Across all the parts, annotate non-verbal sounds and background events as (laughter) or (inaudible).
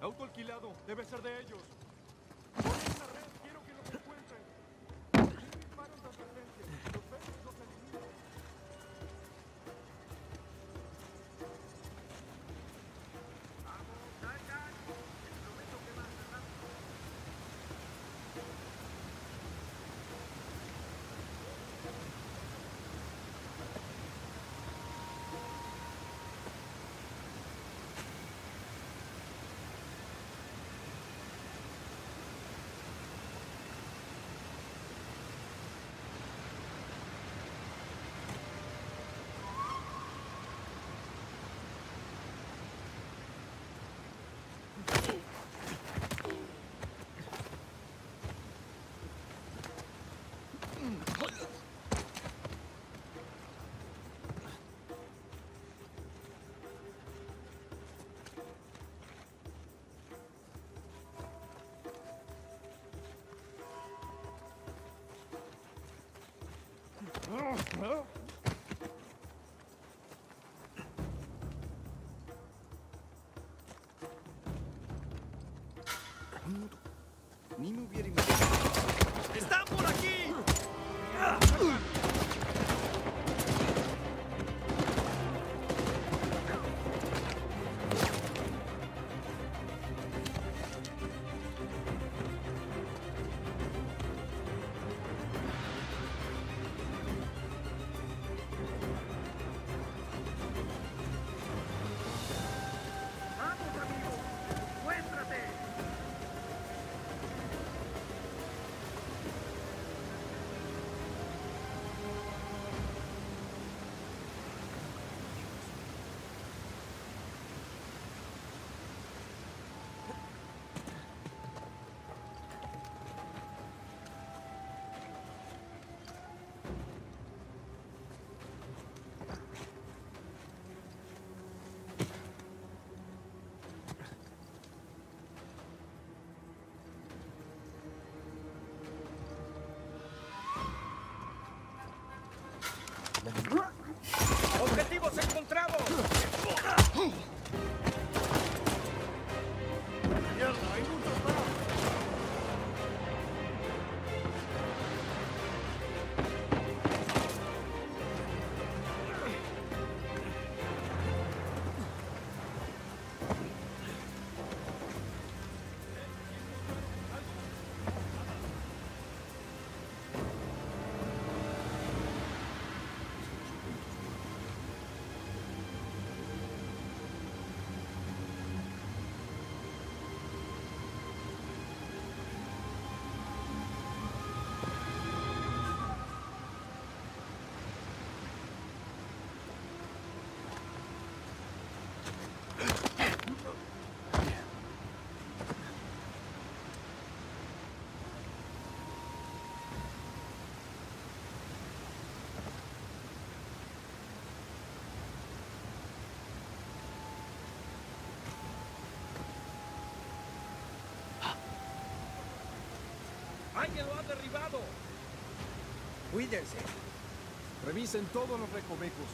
Auto alquilado. Debe ser de ellos. Oh, ¡Objetivos encontrados! ¡Alguien lo ha derribado! Cuídense. Revisen todos los recovecos.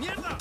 Мирно!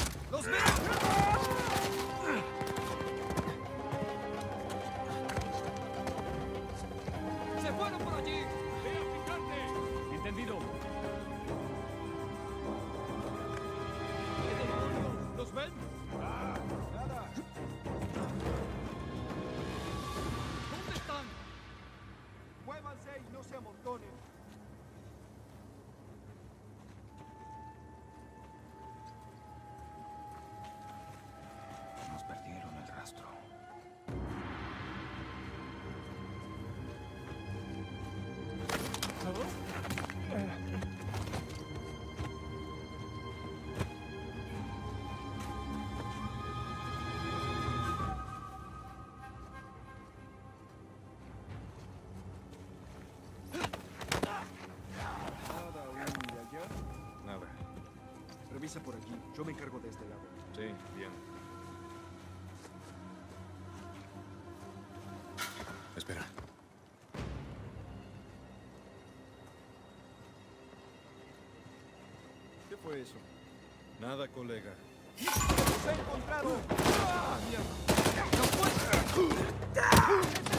Revisa por aquí. Yo me encargo de este lado. Sí, bien. Espera. ¿Qué fue eso? Nada, colega. ¡Los he encontrado! ¡Ah, mierda! ¡Acabaremos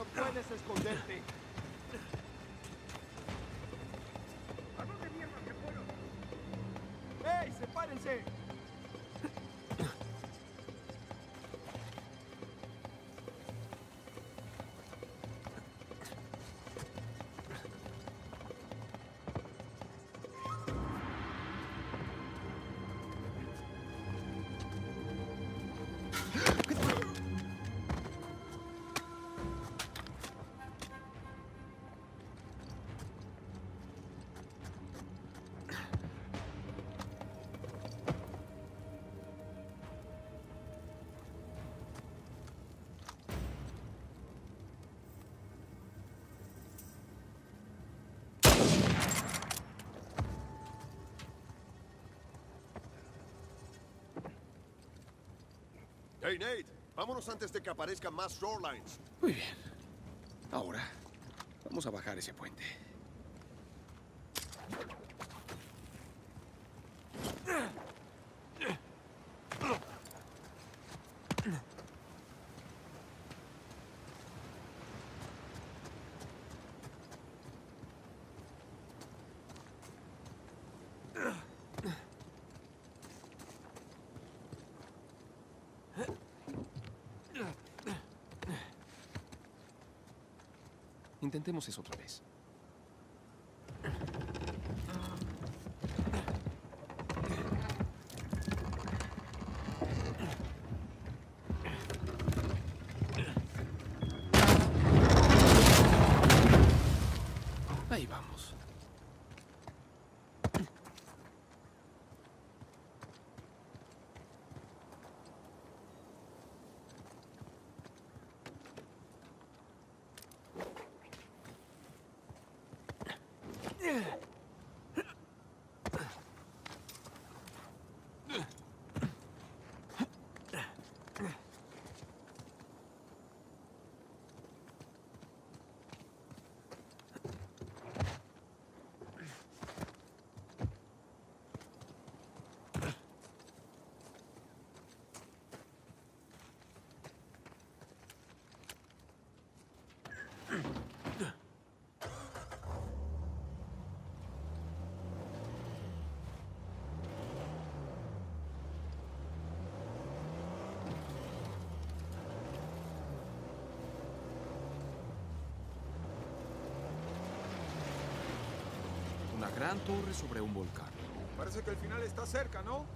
no puedes esconderte. Hey, Nate, vámonos antes de que aparezcan más shorelines. Muy bien. Ahora, vamos a bajar ese puente. Intentemos eso otra vez. Ahí vamos. Una gran torre sobre un volcán. Parece que el final está cerca, ¿no?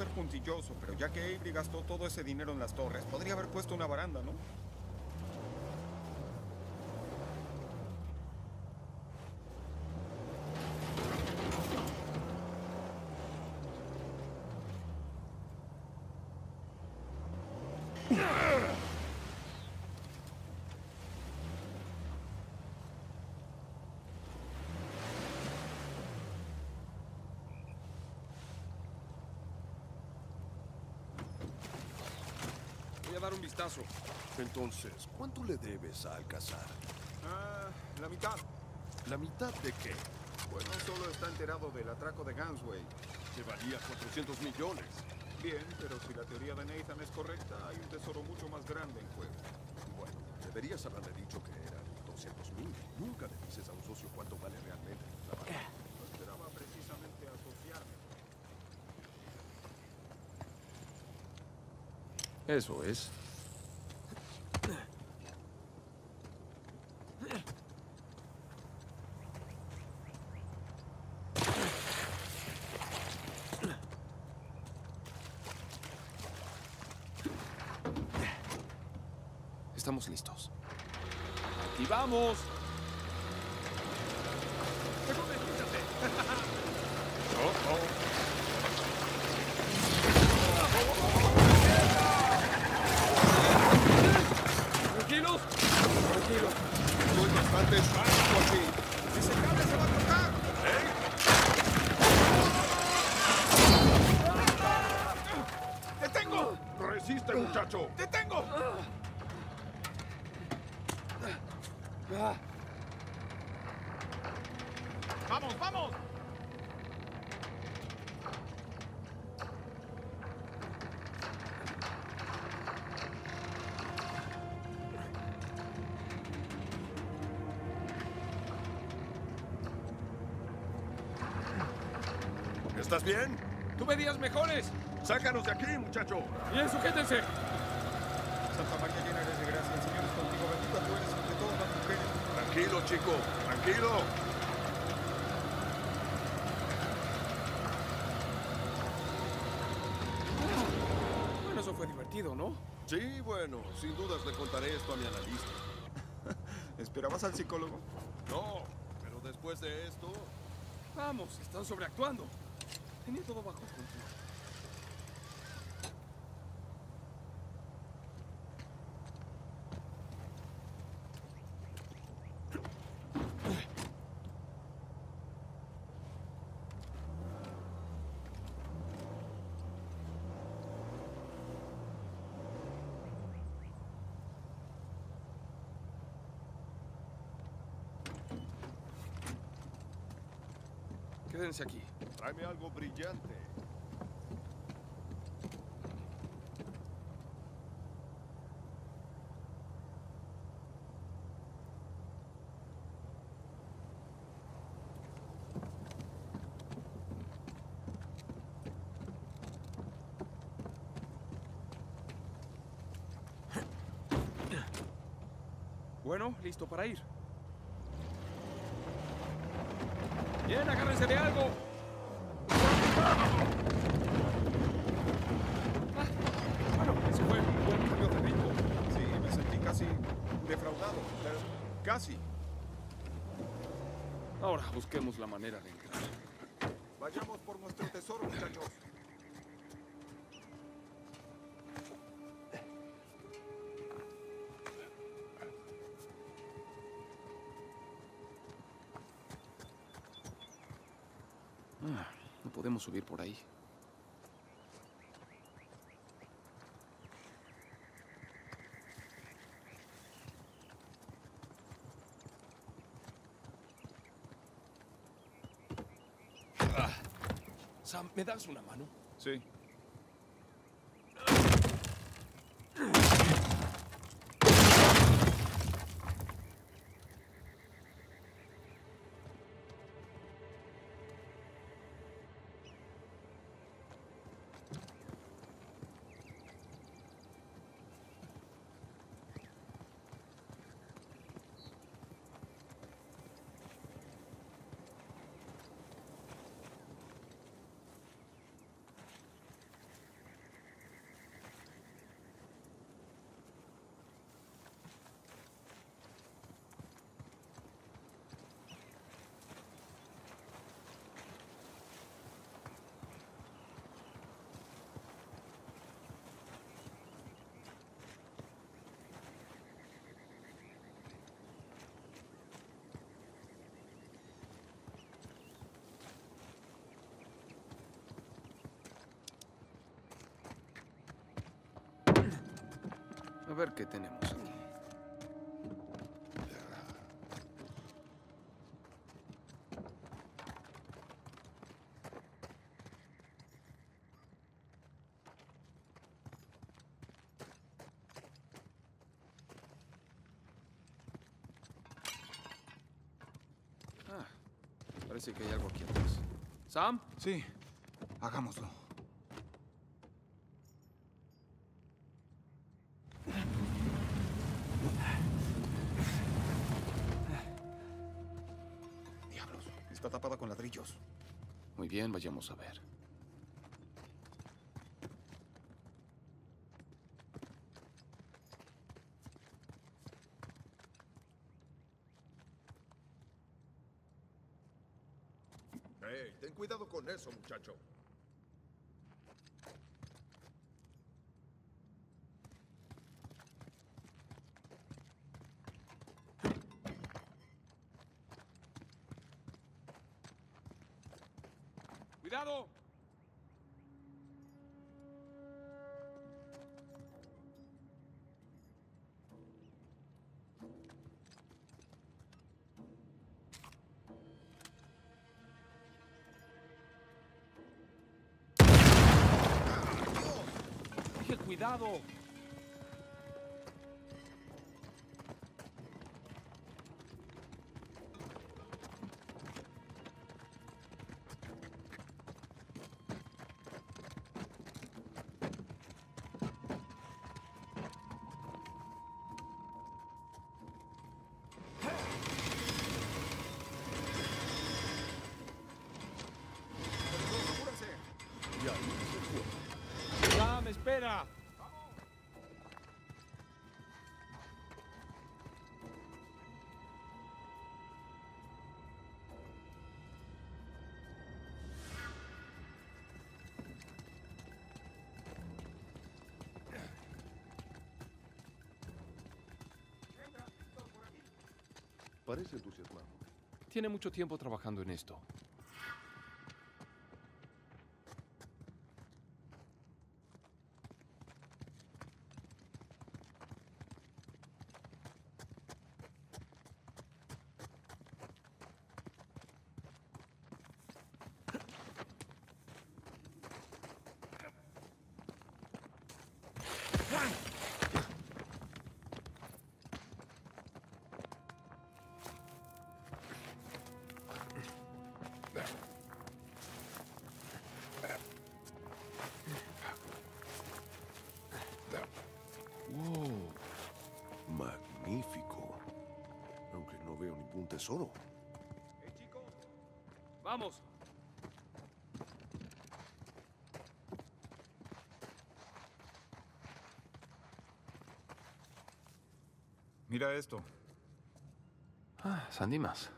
Ser puntilloso, pero ya que Avery gastó todo ese dinero en las torres, podría haber puesto una baranda, ¿no? Vistazo. Entonces, ¿cuánto le debes a Alcazar? Ah, la mitad. ¿La mitad de qué? Bueno, solo está enterado del atraco de Gansway. Que valía 400 millones. Bien, pero si la teoría de Nathan es correcta, hay un tesoro mucho más grande en juego. Bueno, deberías haberle dicho que eran 200 mil. Nunca le dices a un socio cuánto vale realmente. trabajo. No esperaba precisamente asociarme. Eso es. Estamos listos. ¡Y vamos! ¿Estás bien? Tuve días mejores. Sácanos de aquí, muchacho. Bien, sujétense. Santa María llena de gracia. El Señor es contigo. Bendita tú eres entre todas las mujeres. Tranquilo, chico. Tranquilo. Bueno, eso fue divertido, ¿no? Sí, bueno. Sin dudas le contaré esto a mi analista. (laughs) ¿Esperabas al psicólogo? No, pero después de esto... Vamos, están sobreactuando. Tenía todo bajo control. Quédense aquí. Tráeme algo brillante. Bueno, listo para ir. Bien, agárrense de algo. Ah, bueno, ese fue un buen cambio de ritmo. Sí, me sentí casi defraudado, pero casi. Ahora busquemos la manera de entrar. Vayamos por nuestro tesoro, muchachos. Ah, no podemos subir por ahí. ¿Me das una mano? Sí. A ver qué tenemos aquí. Ah, parece que hay algo aquí atrás. ¿Sam? Sí, hagámoslo. Tapada con ladrillos. Muy bien, vayamos a ver. Dije cuidado. Parece entusiasmado. Tiene mucho tiempo trabajando en esto. Tesoro. ¡Vamos! Mira esto. Ah, Sandy más.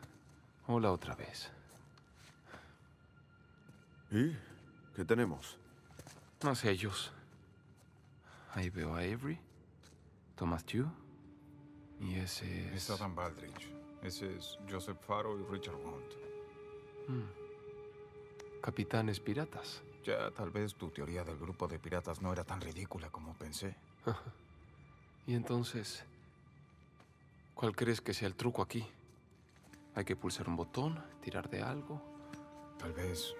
Hola otra vez. ¿Y qué tenemos? Más sellos. Ahí veo a Avery, Thomas Tew y ese es... Es Adam Baldrige. Ese es Joseph Faro y Richard Bond. Capitanes piratas. Ya, tal vez tu teoría del grupo de piratas no era tan ridícula como pensé. Y entonces, ¿cuál crees que sea el truco aquí? Hay que pulsar un botón, tirar de algo. Tal vez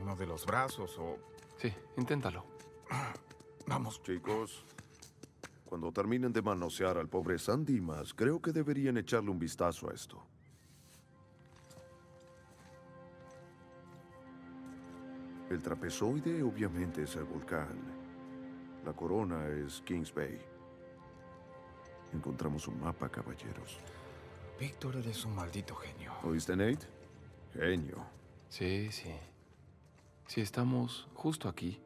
uno de los brazos o... Sí, inténtalo. Vamos. Chicos, cuando terminen de manosear al pobre Sandy más, creo que deberían echarle un vistazo a esto. El trapezoide obviamente es el volcán. La corona es Kings Bay. Encontramos un mapa, caballeros. Víctor, eres un maldito genio. ¿Oíste, Nate? Genio. Sí, sí. Si estamos justo aquí,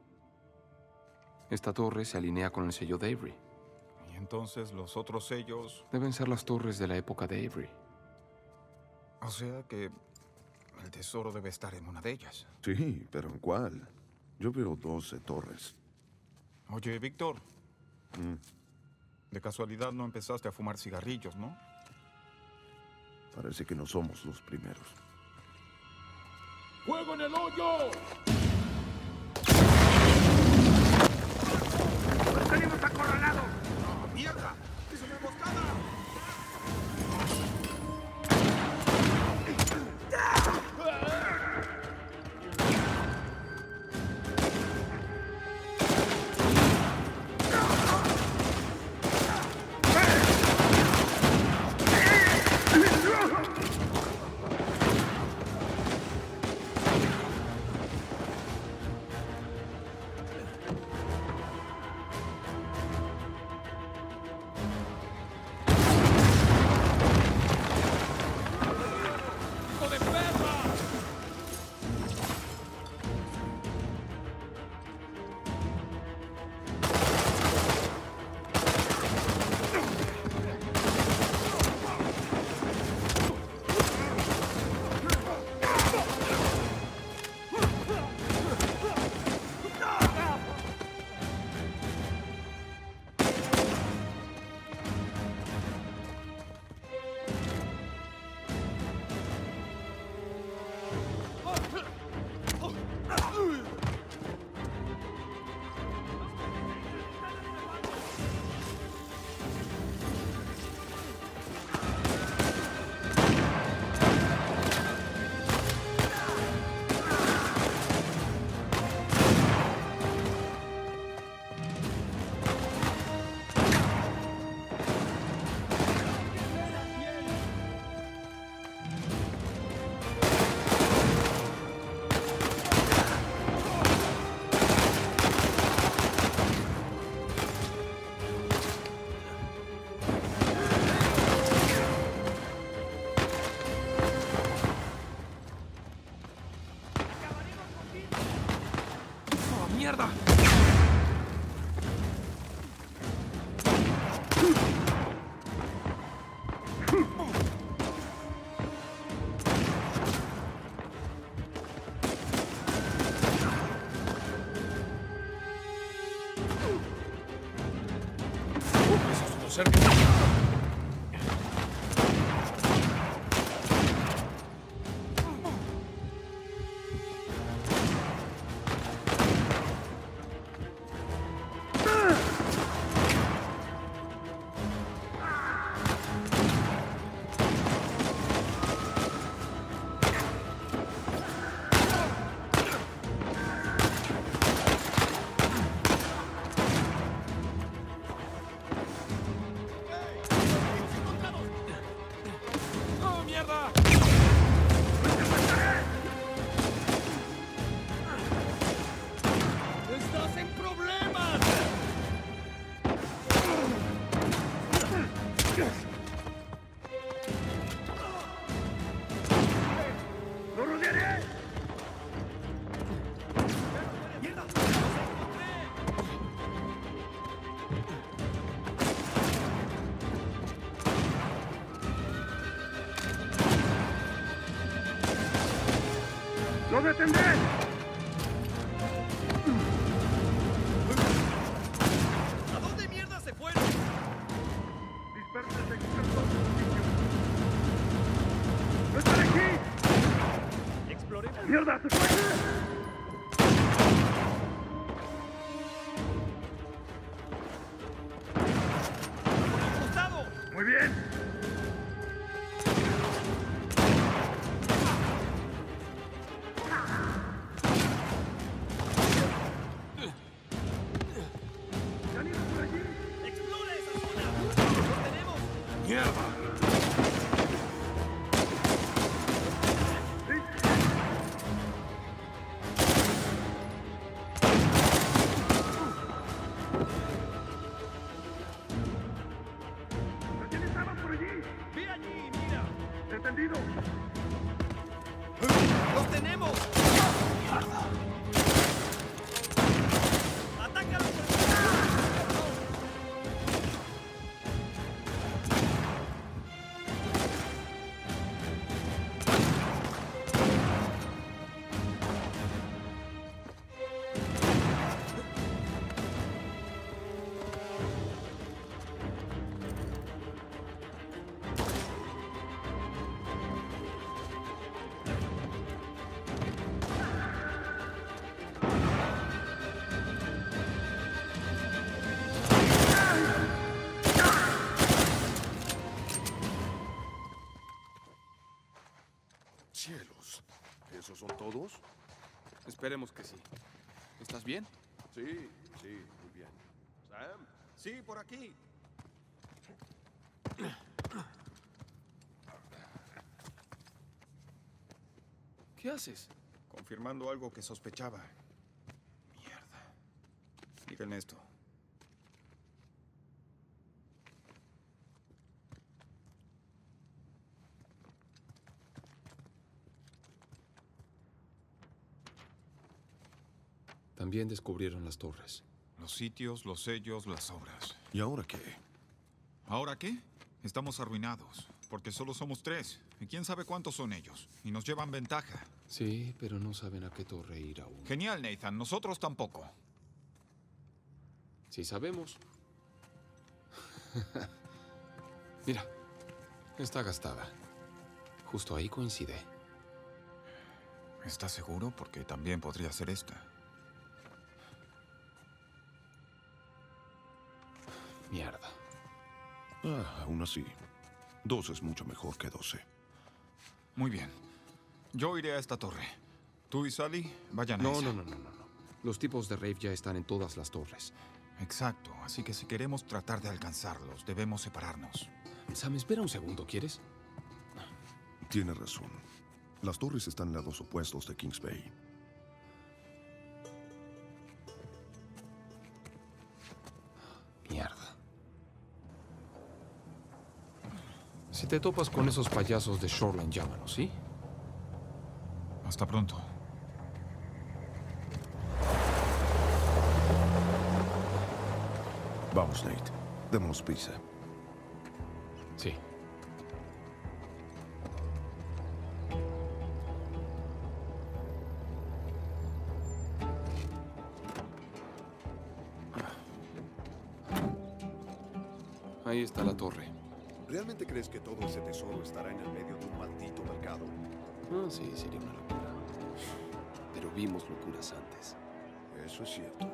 esta torre se alinea con el sello de Avery. Entonces los otros sellos... Deben ser las torres de la época de Avery. O sea que el tesoro debe estar en una de ellas. Sí, pero ¿en cuál? Yo veo 12 torres. Oye, Víctor, Mm, de casualidad no empezaste a fumar cigarrillos, ¿no? parece que no somos los primeros. ¡Fuego en el hoyo! ¡Mierda! ¡Mierda, se Esperemos que sí. ¿Estás bien? Sí, sí, muy bien. Sam, Sí, por aquí. ¿Qué haces? Confirmando algo que sospechaba. Mierda. Miren esto. También descubrieron las torres. Los sitios, los sellos, las obras. ¿y ahora qué? ¿Ahora qué? Estamos arruinados, porque solo somos tres. Y quién sabe cuántos son ellos. Y nos llevan ventaja. Sí, pero no saben a qué torre ir aún. Genial, Nathan. Nosotros tampoco. Sí sabemos. (laughs) Mira, está gastada. Justo ahí coincide. ¿Estás seguro? Porque también podría ser esta. Ah, aún así. Dos es mucho mejor que doce. Muy bien. Yo iré a esta torre. Tú y Sally vayan a No, esa. no, no, no, no. no. Los tipos de Rave ya están en todas las torres. Exacto. Así que si queremos tratar de alcanzarlos, debemos separarnos. Sam, espera un segundo, ¿quieres? Tiene razón. Las torres están en lados opuestos de Kings Bay. Te topas con esos payasos de Shoreline, llámanos, ¿sí? Hasta pronto. Vamos, Nate. Démonos prisa. Crees que todo ese tesoro estará en el medio de un maldito mercado? Ah, sí, sería una locura. Pero vimos locuras antes. Eso es cierto.